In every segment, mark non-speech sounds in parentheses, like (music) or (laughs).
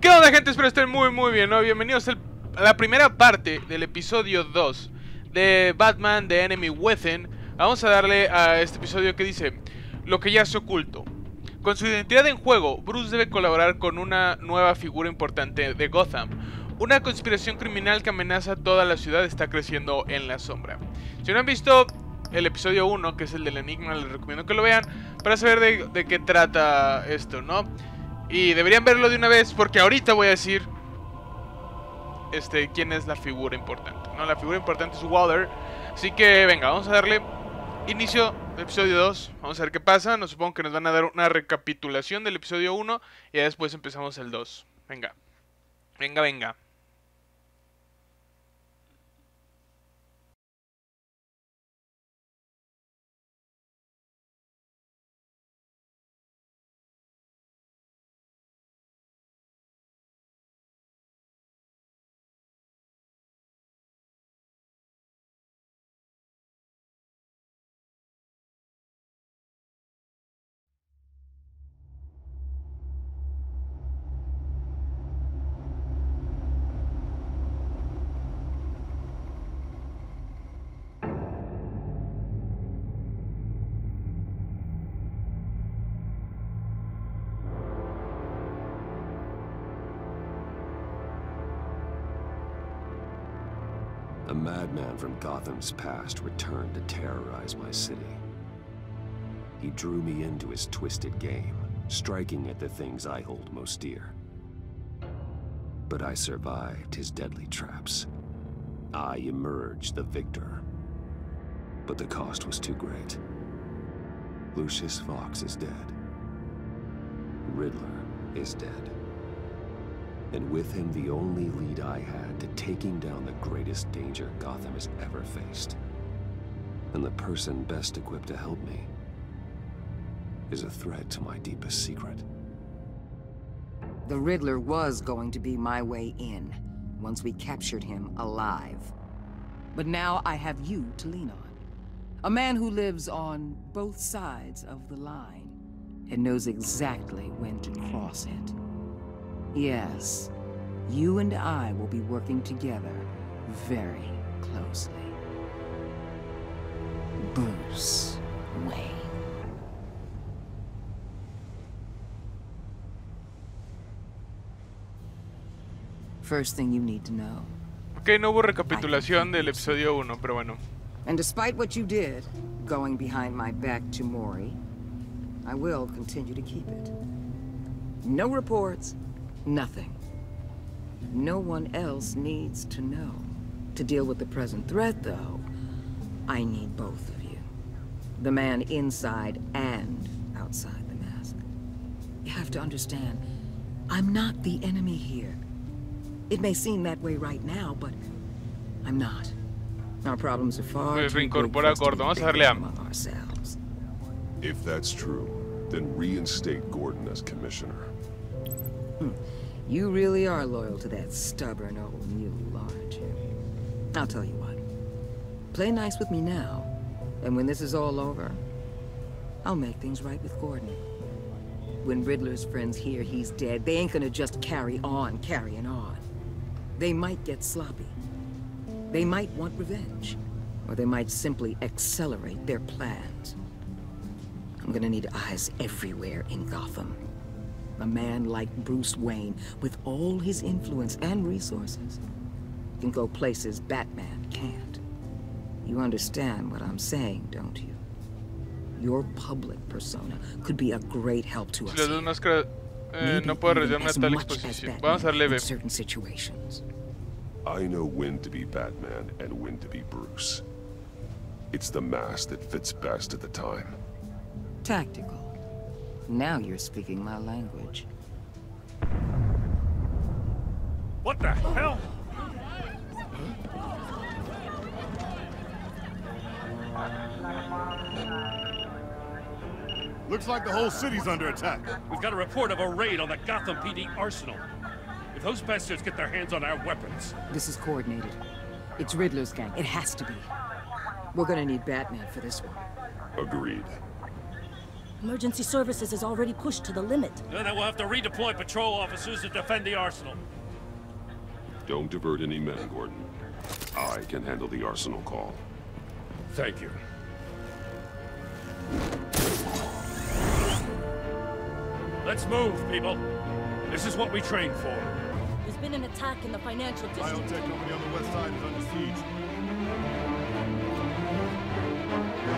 ¿Qué onda gente? Espero estén muy muy bien, ¿no? Bienvenidos a la primera parte del episodio 2 de Batman The Enemy Within Vamos a darle a este episodio que dice Lo que ya se oculto Con su identidad en juego, Bruce debe colaborar con una nueva figura importante de Gotham Una conspiración criminal que amenaza toda la ciudad está creciendo en la sombra Si no han visto el episodio 1, que es el del enigma, les recomiendo que lo vean Para saber de, de qué trata esto, ¿no? Y deberían verlo de una vez porque ahorita voy a decir este quién es la figura importante. No, la figura importante es Waller. Así que venga, vamos a darle inicio del episodio 2. Vamos a ver qué pasa. Nos supongo que nos van a dar una recapitulación del episodio 1 y después empezamos el 2. Venga. Venga, venga. Madman from Gotham's past returned to terrorize my city. He drew me into his twisted game, striking at the things I hold most dear. But I survived his deadly traps. I emerged the victor. But the cost was too great. Lucius Fox is dead. Riddler is dead. And with him the only lead I had to taking down the greatest danger Gotham has ever faced. And the person best equipped to help me is a threat to my deepest secret. The Riddler was going to be my way in, once we captured him alive. But now I have you to lean on. A man who lives on both sides of the line, and knows exactly when to cross it. Yes, you and I will be working together very closely. Bruce Wayne. First thing you need to know. Ok, no hubo recapitulación del episodio 1, pero bueno. And despite what you did, going behind my back to Mori, I will continue to keep it. No reports, nothing. No one else needs to know. To deal with the present threat, though, I need both of you. The man inside and outside the mask. You have to understand, I'm not the enemy here. It may seem that way right now, but I'm not. Our problems are far too big for us to be Vamos a darle bickering a- among ourselves. If that's true, then reinstate Gordon as commissioner. Hmm. You really are loyal to that stubborn old mule, aren't you? I'll tell you what. Play nice with me now, and when this is all over, I'll make things right with Gordon. When Riddler's friends hear he's dead, they ain't gonna just carry on carrying on. They might get sloppy. They might want revenge. Or they might simply accelerate their plans. I'm gonna need eyes everywhere in Gotham. A man like Bruce Wayne, with all his influence and resources, can go places Batman can't. You understand what I'm saying, don't you? Your public persona could be a great help to us. las dos máscaras eh, no puedo even as tal much as exposición. Batman Vamos a darle in certain situations. I know when to be Batman and when to be Bruce. It's the mask that fits best at the time. Tactical. Now you're speaking my language. What the hell? Looks like the whole city's under attack. We've got a report of a raid on the Gotham PD arsenal. If those bastards get their hands on our weapons, This is coordinated. It's Riddler's gang. It has to be. We're gonna need Batman for this one. Agreed. Emergency services is already pushed to the limit. Then we'll have to redeploy patrol officers to defend the arsenal. Don't divert any men, Gordon. I can handle the arsenal call. Thank you. Let's move, people. This is what we trained for. There's been an attack in the financial district. Biotech company on the west side is under siege.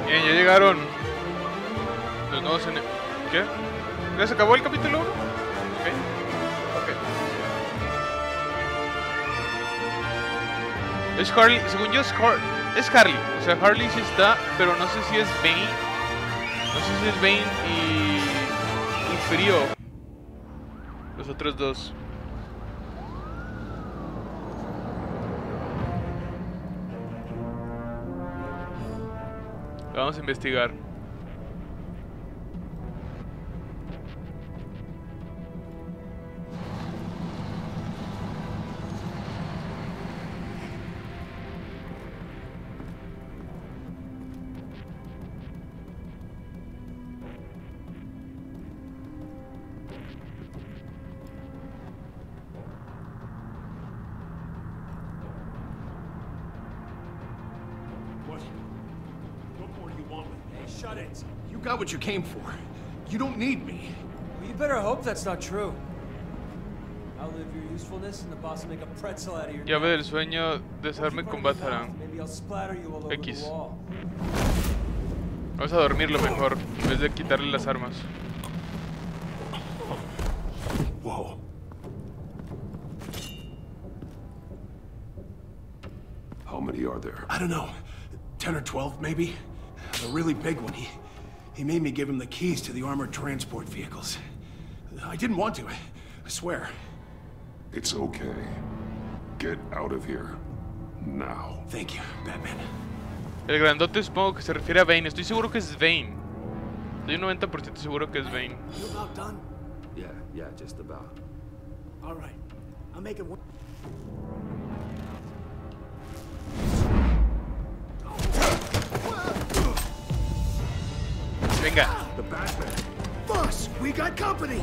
Bien, ya llegaron los nuevos ene- ¿Qué? ¿Ya se acabó el capítulo 1? Ok. Ok. Es Harley, según yo es, es Harley. O sea, Harley sí está, pero no sé si es Bane. No sé si es Bane y. y Frío. Los otros dos. Vamos a investigar. Me? It. You got what you came for. You don't need me. Well, you better hope that's not true. Outlive your usefulness and the boss will make a pretzel out of your Llave neck. del sueño, desarme con Batarang. Maybe I'll splatter you all over X. the wall. Vamos a dormirlo mejor, en vez de quitarle las armas. Whoa. How many are there? I don't know. 10 or 12, maybe? The really big one, he... He made me give him the keys to the armored transport vehicles. I didn't want to, I swear. It's okay. Get out of here. Now. Thank you, Batman. El grandote supongo que se refiere a Bane. Estoy seguro que es Bane. Estoy un 90% seguro que es Bane. You about done? Yeah, yeah, just about. All right. I'll make it work. Venga, The Batman. Boss, we got company!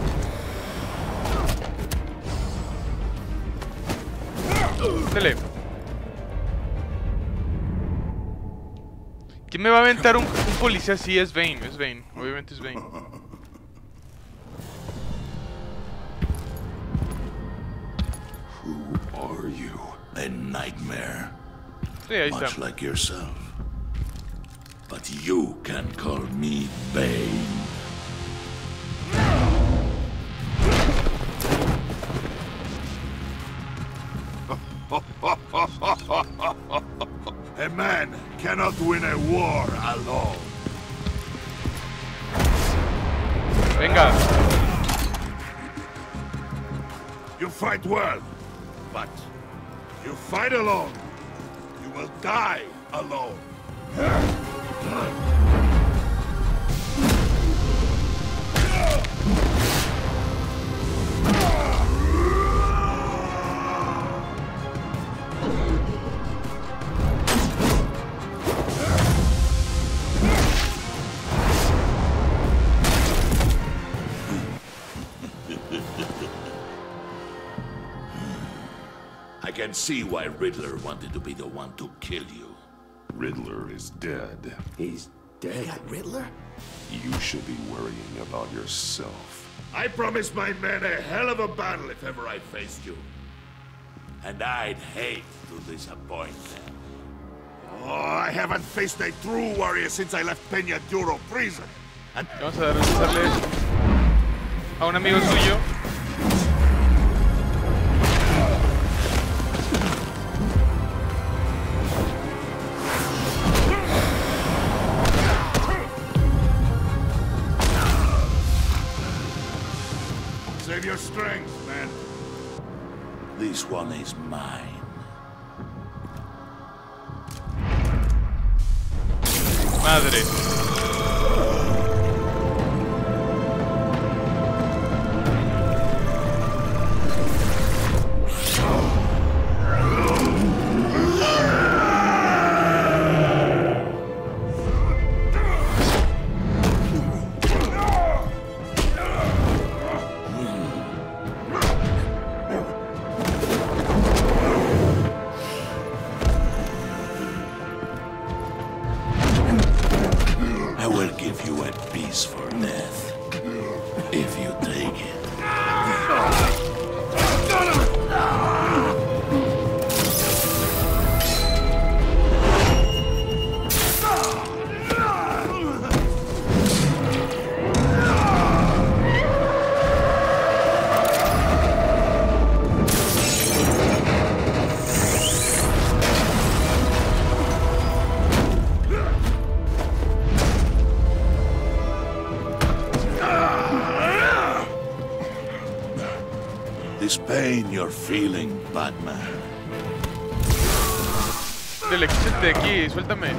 dale. ¿Quién me va a aventar un, un policía? Sí, es Bane, es Bane. Obviamente es Bane. Who are you? A nightmare, Sí, ahí much like yourself. But you can call me Bane. (laughs) A man cannot win a war alone. Venga. You fight well, but you fight alone. You will die alone. See why Riddler wanted to be the one to kill you. Riddler is dead. He's dead. Riddler? You should be worrying about yourself. I promised my men a hell of a battle if ever I faced you. And I'd hate to disappoint them. Oh, I haven't faced a true warrior since I left Peña Duro prison. And Vamos a darle, darle a un amigo suyo. Feeling, Batman. Dele, quítate de aquí, suéltame.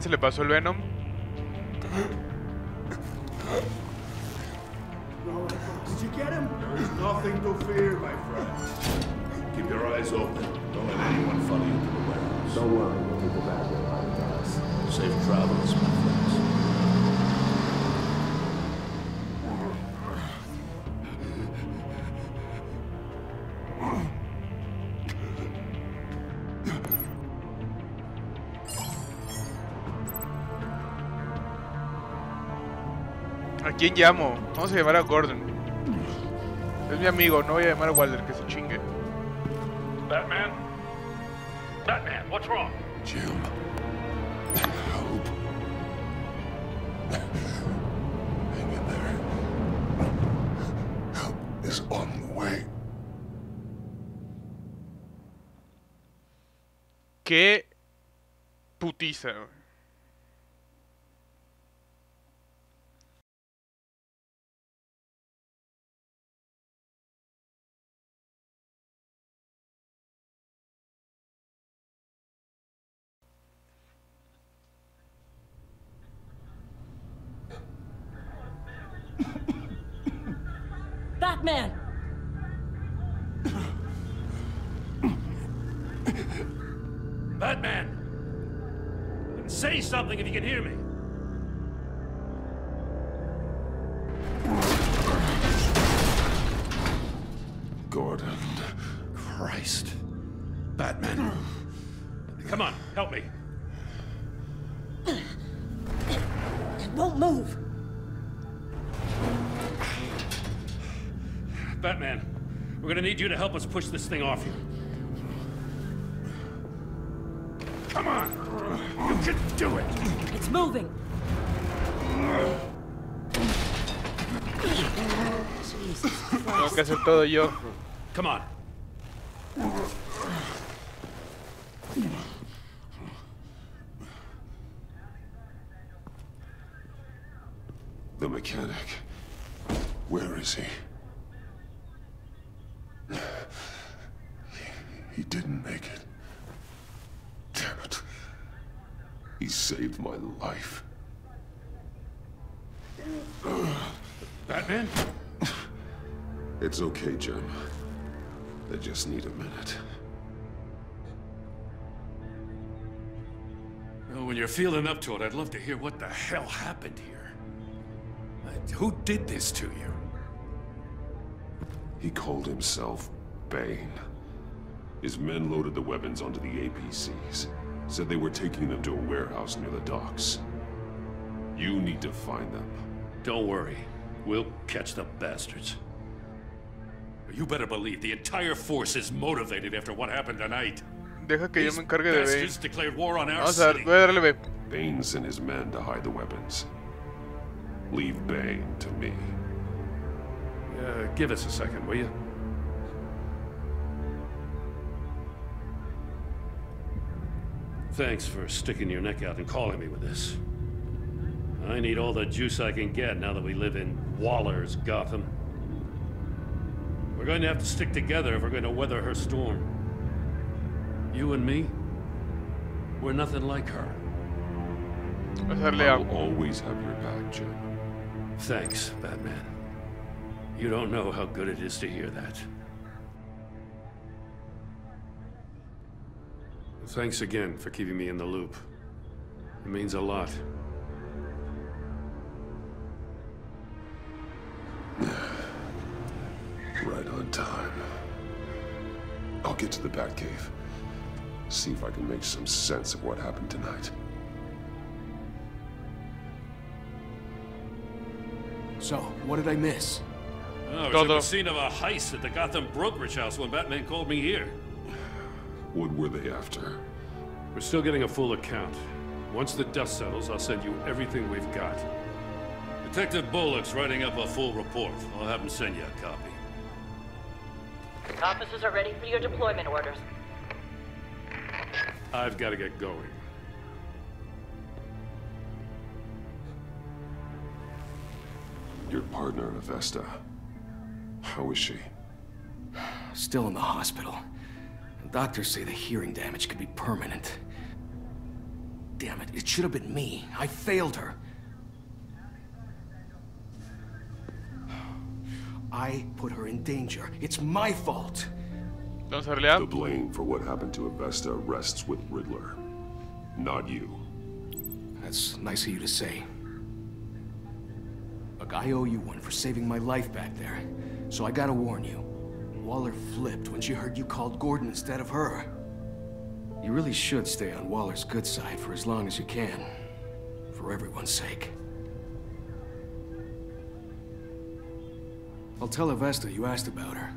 Se le pasó el Venom. Quién llamo? Vamos a llamar a Gordon. Es mi amigo, no voy a llamar a Walter, que se chingue. Batman? Batman, what's wrong? Jim. Help. Hang in there. Help is on the way. Qué putiza, güey. Batman! Batman! Say something if you can hear me. Gordon. Christ. Batman. Come on, help me. It won't move. Batman, we're gonna need you to help us push this thing off you. Come on! You can do it! It's moving. Tengo que hacer todo yo. Come on. The mechanic. When you're feeling up to it, I'd love to hear what the hell happened here. Who did this to you? He called himself Bane. His men loaded the weapons onto the APCs. Said they were taking them to a warehouse near the docks. You need to find them. Don't worry. We'll catch the bastards. You better believe the entire force is motivated after what happened tonight. Deja que yo me encargue de Bane. Declared war on Vamos a ver, voy a darle B. Bane sent his men to hide the weapons. Leave Bane to me. Uh, give us a second, will you? Thanks for sticking your neck out and calling me with this. I need all the juice I can get now that we live in Waller's Gotham. We're going to have to stick together if we're going to weather her storm. You and me, we're nothing like her. Vamos a darle I A. will always have your back, Jim. Thanks, Batman. You don't know how good it is to hear that. Thanks again for keeping me in the loop. It means a lot. (sighs) Right on time. I'll get to the Batcave. See if I can make some sense of what happened tonight. So, what did I miss? Oh, it was at the scene of a heist at the Gotham brokerage house when Batman called me here. What were they after? We're still getting a full account. Once the dust settles, I'll send you everything we've got. Detective Bullock's writing up a full report. I'll have him send you a copy. Officers are ready for your deployment orders. I've got to get going. Your partner, Avesta. How is she? Still in the hospital. Doctors say the hearing damage could be permanent. Damn it, it should have been me. I failed her. I put her in danger. It's my fault. Vamos a darle The blame for what happened to Avesta rests with Riddler, not you. That's nice of you to say. Look, I owe you one for saving my life back there. So I gotta warn you. Waller flipped when she heard you called Gordon instead of her. You really should stay on Waller's good side for as long as you can. For everyone's sake. I'll tell Avesta you asked about her.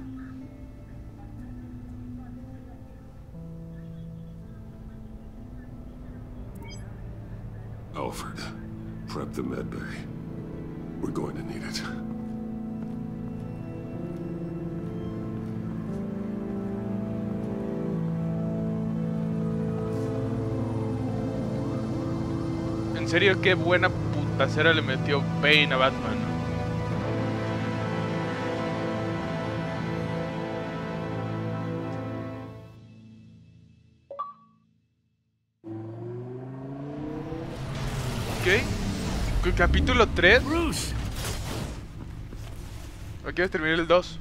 Alfred, prep the med bay. We're going to need it. En serio, qué buena putacera le metió Bane a Batman. C- Capítulo 3. Bruce! ¿O quieres terminar el 2?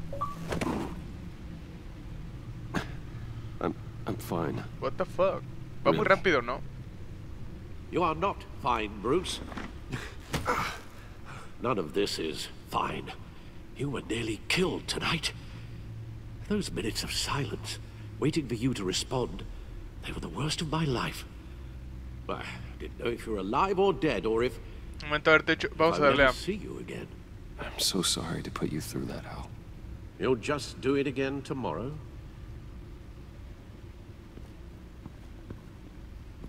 I'm I'm fine. What the fuck? Va muy Really? rápido, ¿no? You are not fine, Bruce. None of this is fine. You were nearly killed tonight. Those minutes of silence, waiting for you to respond, they were the worst of my life. I didn't know if you were alive or dead, or if, Un momento haberte hecho. if Vamos a I'll darle never a. see you again. I'm so sorry to put you through that, Al. You'll just do it again tomorrow?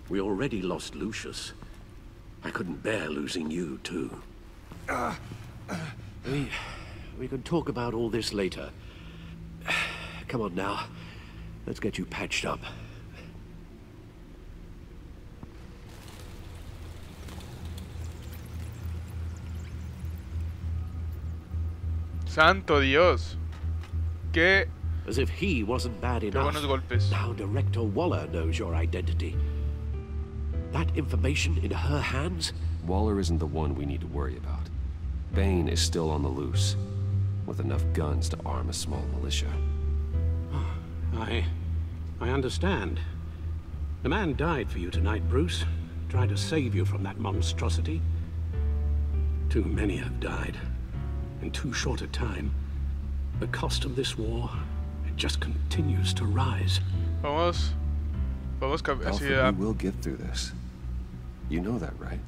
We already lost Lucius. I couldn't bear losing you, too. Uh, uh, we... we can talk about all this later. (sighs) Come on now. Let's get you patched up. Santo Dios. Qué. As if he wasn't bad Qué enough. buenos golpes. Now Director Waller knows your identity. That information in her hands? Waller isn't the one we need to worry about. Bane is still on the loose, with enough guns to arm a small militia. (sighs) I... I understand. The man died for you tonight, Bruce. Tried to save you from that monstrosity. Too many have died. In too short a time. The cost of this war, it just continues to rise. Vamos. Vamos cap- así Alfred, we will get through this. You know that, right?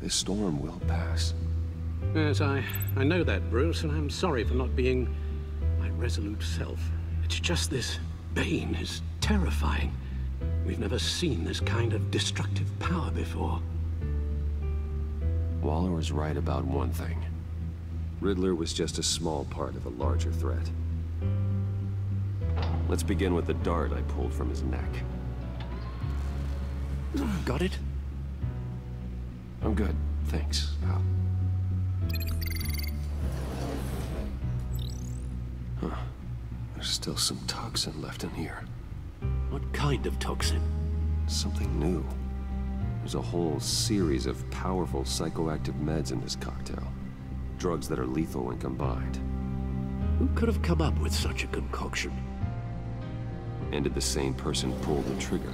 This storm will pass. Yes, I, I know that, Bruce, and I'm sorry for not being my resolute self. It's just this Bane is terrifying. We've never seen this kind of destructive power before. Waller was right about one thing. Riddler was just a small part of a larger threat. Let's begin with the dart I pulled from his neck. (clears throat) Got it? I'm good, thanks. Huh. There's still some toxin left in here. What kind of toxin? Something new. There's a whole series of powerful psychoactive meds in this cocktail. Drugs that are lethal when combined. Who could have come up with such a concoction? And did the same person pull the trigger?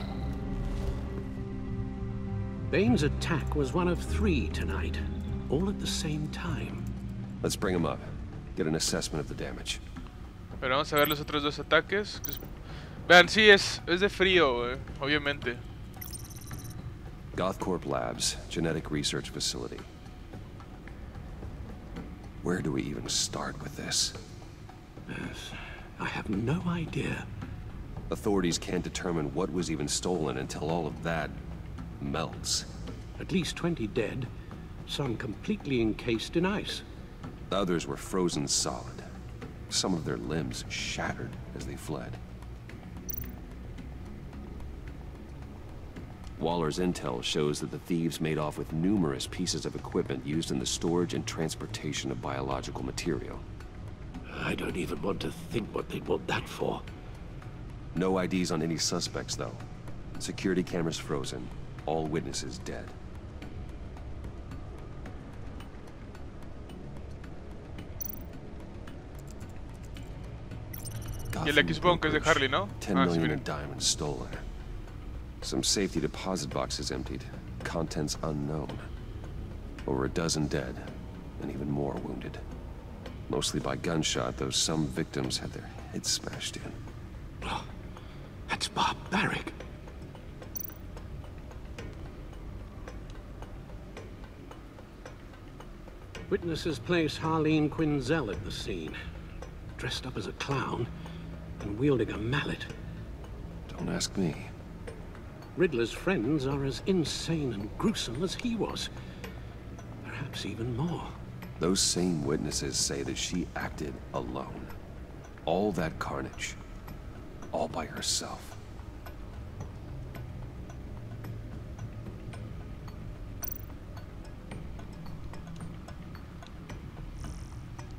Bane's attack was one of three tonight, all at the same time. Let's bring him up. Get an assessment of the damage. Pero vamos a ver los otros dos ataques. Vean, sí, es, es de frío, eh, obviamente. Gothcorp Labs, genetic research facility. Where do we even start with this? Yes, I have no idea. Authorities can't determine what was even stolen until all of that melts. At least 20 dead, some completely encased in ice. Others were frozen solid. Some of their limbs shattered as they fled. Waller's intel shows that the thieves made off with numerous pieces of equipment used in the storage and transportation of biological material. I don't even want to think what they'd want that for. No IDs on any suspects, though. Security cameras frozen. All witnesses dead. Y el aquí supongo que es de Harley, ¿no? 10 Ah, sí, million mire. in diamonds stolen. Some safety deposit boxes emptied. Contents unknown. Over a dozen dead, and even more wounded. Mostly by gunshot, though some victims had their heads smashed in. (sighs) That's barbaric. Witnesses place Harleen Quinzel at the scene, dressed up as a clown and wielding a mallet. Don't ask me. Riddler's friends are as insane and gruesome as he was. Perhaps even more. Those same witnesses say that she acted alone. All that carnage. All by herself.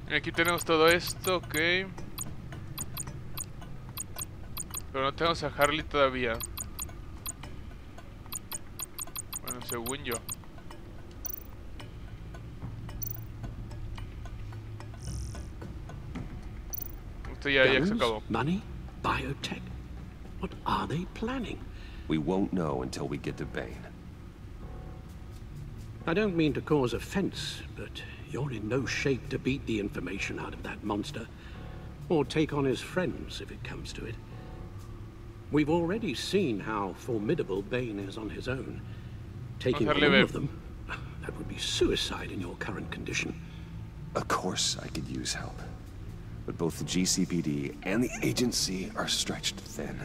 Aquí tenemos todo esto, ok. Pero no tenemos a Harley todavía. Bueno, según yo. Esto ya, ya se acabó. Money? Biotech? What are they planning? We won't know until we get to Bane. I don't mean to cause offense, but you're in no shape to beat the information out of that monster. Or take on his friends, if it comes to it. We've already seen how formidable Bane is on his own. Taking on all of them, that would be suicide in your current condition. Of course I could use help. But both the GCPD and the agency are stretched thin.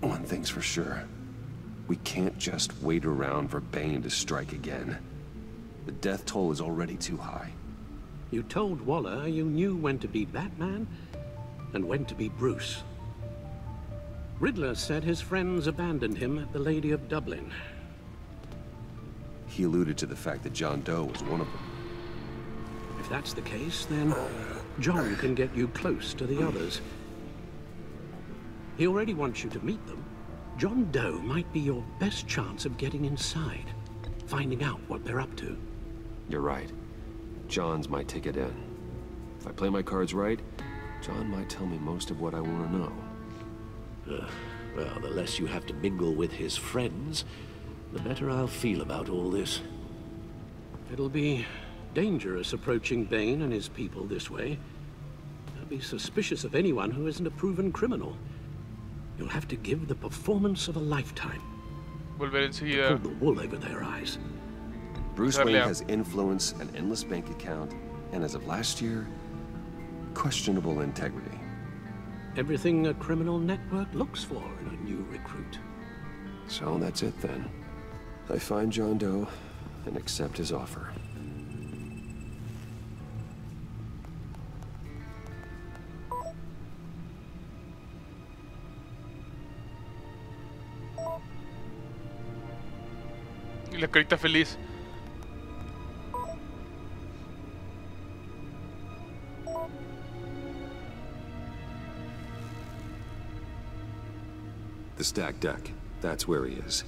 One thing's for sure. We can't just wait around for Bane to strike again. The death toll is already too high. You told Waller you knew when to be Batman and when to be Bruce. Riddler said his friends abandoned him at the Lady of Dublin. He alluded to the fact that John Doe was one of them. If that's the case, then John can get you close to the others. He already wants you to meet them. John Doe might be your best chance of getting inside, finding out what they're up to. You're right. John's my ticket in. If I play my cards right, John might tell me most of what I want to know. Uh, well, the less you have to mingle with his friends, the better I'll feel about all this. It'll be dangerous approaching Bane and his people this way. They'll be suspicious of anyone who isn't a proven criminal. You'll have to give the performance of a lifetime. Volver Pull enseguida. the wool over their eyes. Bruce Wayne has influence, an endless bank account, and as of last year, questionable integrity. Everything a criminal network looks for in a new recruit. So that's it then. I find John Doe and accept his offer. Y la carita feliz. The Stacked Deck. That's where he is.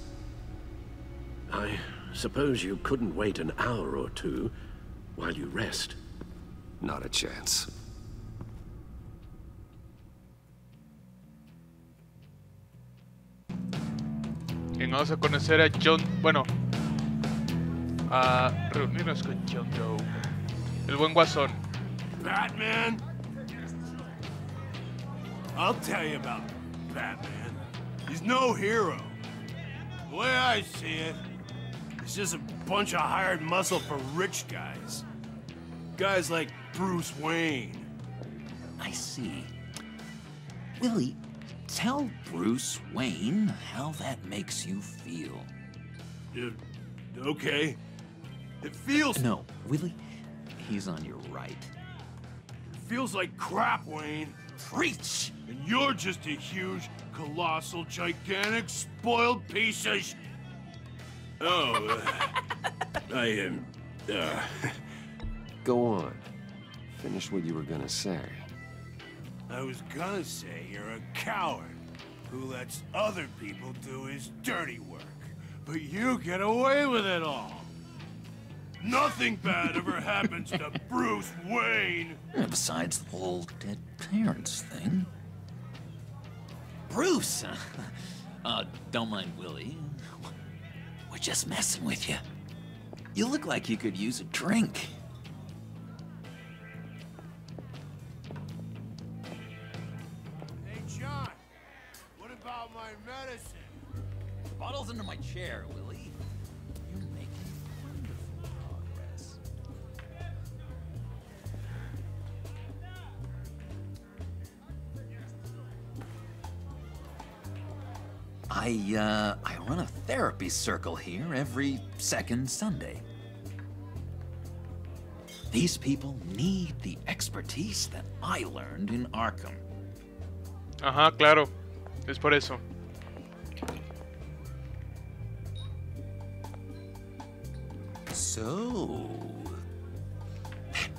I suppose you couldn't wait an hour or two while you rest. Not a chance. Bien, vamos a conocer a John. Bueno, a reunirnos con John Doe. El buen guasón. Batman? I'll tell you about Batman. He's no hero. The way I see it, he's just a bunch of hired muscle for rich guys. Guys like Bruce Wayne. I see. Willie, tell Bruce Wayne how that makes you feel. Uh, okay. It feels... No, Willie, he's on your right. It feels like crap, Wayne. Preach! And you're just a huge, colossal, gigantic, spoiled piece of Oh, uh, I am... Uh, Go on. Finish what you were gonna say. I was gonna say you're a coward who lets other people do his dirty work. But you get away with it all. Nothing bad ever happens to Bruce Wayne. Uh, Besides the whole dead parents thing. Bruce! (laughs) uh, don't mind Willie. We're just messing with you. You look like you could use a drink. Hey, John. What about my medicine? The Bottle's under my chair, Willie. You're making wonderful progress. I, uh, I run a therapy circle here every second Sunday. These people need the expertise that I learned in Arkham. Ajá, claro. Es por eso. So, that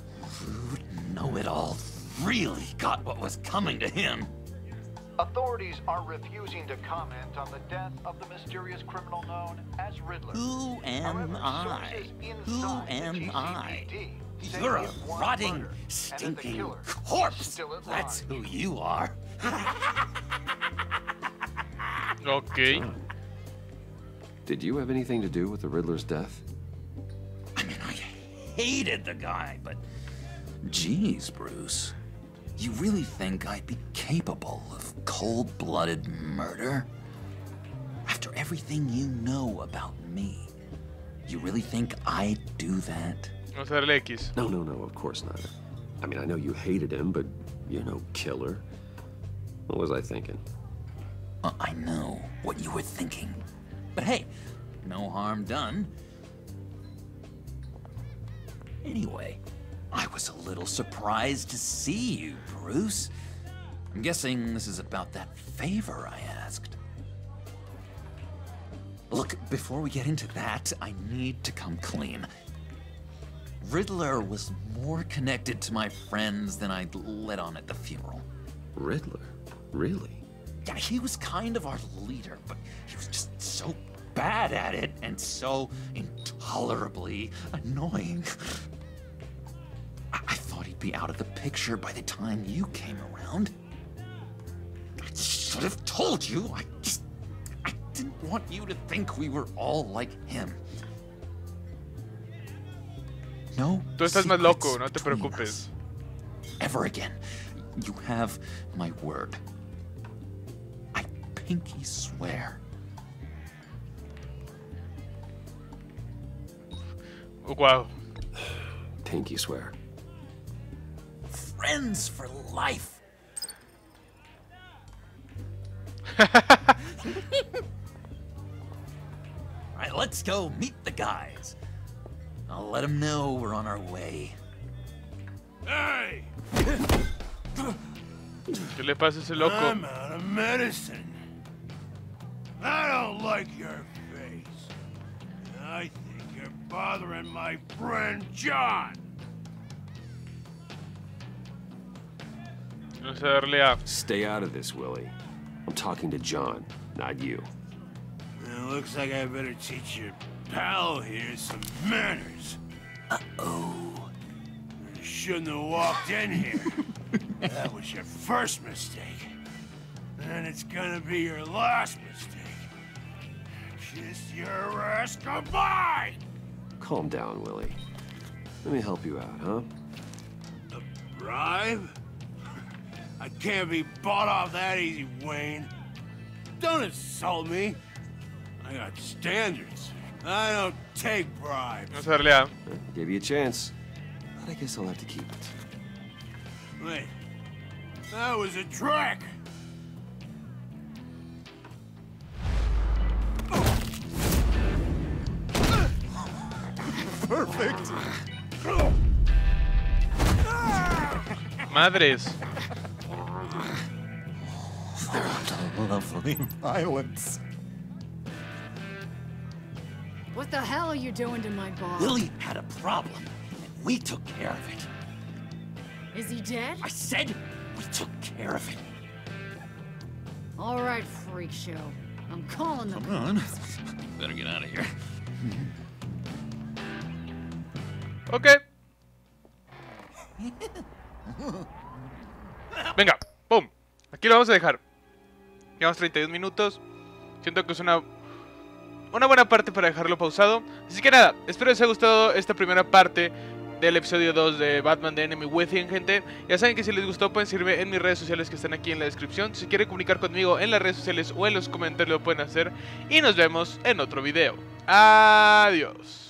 rude know-it-all really got what was coming to him. Authorities are refusing to comment on the death of the mysterious criminal known as Riddler. Who am However, I? Who am I? You're a rotting, murder, and that the stinking corpse. That's who you are. (laughs) Ok. Did you have anything to do with the Riddler's death? I mean, I hated the guy, but geez, Bruce. You really think I'd be capable of cold-blooded murder? After everything you know about me, you really think I'd do that? Vamos a darle X. No, no, no, of course not. I mean, I know you hated him, but you're no killer. What was I thinking? Uh, I know what you were thinking. But hey, no harm done. Anyway, I was a little surprised to see you, Bruce. I'm guessing this is about that favor I asked. Look, before we get into that, I need to come clean. Riddler was more connected to my friends than I'd let on at the funeral. Riddler? Really? Yeah, he was kind of our leader, but he was just so bad at it and so intolerably annoying. Be out of the picture by the time you came around. I should have told you. I just. I didn't want you to think we were all like him. No. Tú estás más secrets loco, no te between preocupes. us. Ever again. You have my word. I pinky swear. Wow. Pinky swear. Friends for life. (laughs) All right, let's go meet the guys. I'll let them know we're on our way. Hey! ¿Qué le pasa a ese loco? I'm out of medicine. I don't like your face. I think you're bothering my friend John. Vamos a darle. Stay out of this, Willie. I'm talking to John, not you. It looks like I better teach your pal here some manners. Uh-oh. You shouldn't have walked in here. that was your first mistake. And it's gonna be your last mistake. Kiss your ass goodbye! Calm down, Willie. Let me help you out, huh? A Bribe? I can't be bought off that easy, Wayne. Don't insult me. I got standards. I don't take bribes. Vamos a darle. Give you a chance. But I guess I'll have to keep it. Wait. That was a trick! Perfect. Madres. Lovely (laughs) violence. What the hell are you doing to my boss? Willie had a problem, and we took care of it. Is he dead? I said we took care of it. All right, freak show. I'm calling the Come on. (laughs) Better get out of here. (laughs) Ok. Venga, pum. Aquí lo vamos a dejar. Llevamos 32 minutos. Siento que es una una buena parte para dejarlo pausado. Así que nada, espero les haya gustado esta primera parte del episodio 2 de Batman The Enemy Within, gente. Ya saben que si les gustó pueden seguirme en mis redes sociales que están aquí en la descripción. Si quieren comunicar conmigo en las redes sociales o en los comentarios lo pueden hacer. Y nos vemos en otro video. Adiós.